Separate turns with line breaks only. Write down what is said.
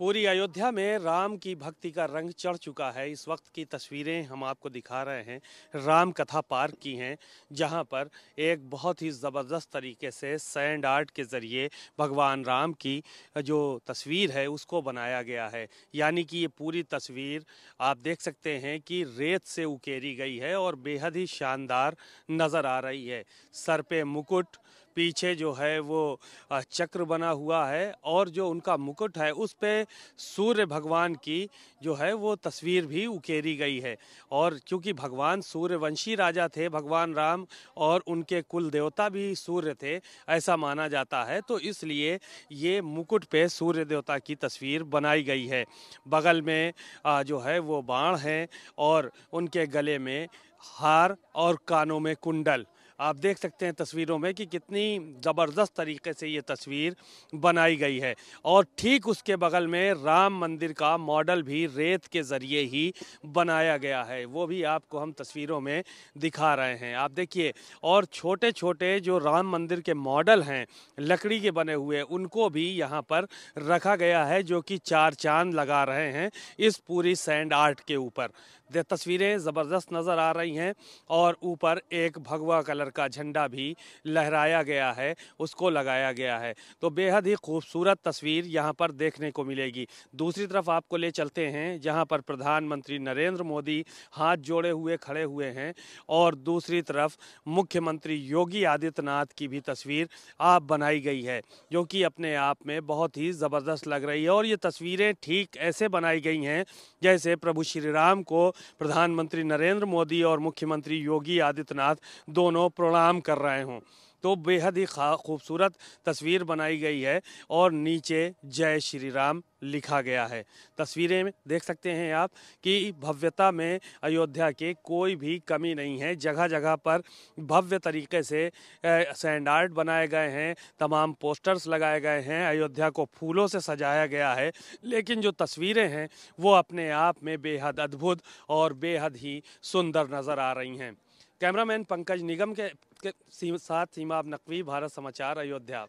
पूरी अयोध्या में राम की भक्ति का रंग चढ़ चुका है। इस वक्त की तस्वीरें हम आपको दिखा रहे हैं। राम कथा पार्क की हैं, जहाँ पर एक बहुत ही ज़बरदस्त तरीके से सैंड आर्ट के ज़रिए भगवान राम की जो तस्वीर है, उसको बनाया गया है। यानी कि ये पूरी तस्वीर आप देख सकते हैं कि रेत से उकेरी गई है और बेहद ही शानदार नज़र आ रही है। सर पे मुकुट पीछे जो है वो चक्र बना हुआ है और जो उनका मुकुट है, उस पर सूर्य भगवान की जो है वो तस्वीर भी उकेरी गई है। और क्योंकि भगवान सूर्यवंशी राजा थे, भगवान राम और उनके कुल देवता भी सूर्य थे, ऐसा माना जाता है तो इसलिए ये मुकुट पे सूर्य देवता की तस्वीर बनाई गई है। बगल में जो है वो बाण है और उनके गले में हार और कानों में कुंडल। आप देख सकते हैं तस्वीरों में कि कितनी ज़बरदस्त तरीके से ये तस्वीर बनाई गई है। और ठीक उसके बगल में राम मंदिर का मॉडल भी रेत के ज़रिए ही बनाया गया है। वो भी आपको हम तस्वीरों में दिखा रहे हैं। आप देखिए, और छोटे छोटे जो राम मंदिर के मॉडल हैं, लकड़ी के बने हुए, उनको भी यहाँ पर रखा गया है जो कि चार चाँद लगा रहे हैं इस पूरी सैंड आर्ट के ऊपर। तस्वीरें ज़बरदस्त नज़र आ रही हैं और ऊपर एक भगवा कलर का झंडा भी लहराया गया है, उसको लगाया गया है। तो बेहद ही खूबसूरत तस्वीर यहाँ पर देखने को मिलेगी। दूसरी तरफ़ आपको ले चलते हैं, जहाँ पर प्रधानमंत्री नरेंद्र मोदी हाथ जोड़े हुए खड़े हुए हैं, और दूसरी तरफ़ मुख्यमंत्री योगी आदित्यनाथ की भी तस्वीर आप बनाई गई है, जो कि अपने आप में बहुत ही ज़बरदस्त लग रही है। और ये तस्वीरें ठीक ऐसे बनाई गई हैं, जैसे प्रभु श्री राम को प्रधानमंत्री नरेंद्र मोदी और मुख्यमंत्री योगी आदित्यनाथ दोनों प्रणाम कर रहे हों। तो बेहद ही खूबसूरत तस्वीर बनाई गई है और नीचे जय श्री राम लिखा गया है। तस्वीरें में देख सकते हैं आप कि भव्यता में अयोध्या के कोई भी कमी नहीं है। जगह जगह पर भव्य तरीके से सैंड आर्ट बनाए गए हैं, तमाम पोस्टर्स लगाए गए हैं, अयोध्या को फूलों से सजाया गया है। लेकिन जो तस्वीरें हैं, वो अपने आप में बेहद अद्भुत और बेहद ही सुंदर नज़र आ रही हैं। कैमरामैन पंकज निगम के, के साथ सीमा नकवी भारत समाचार अयोध्या।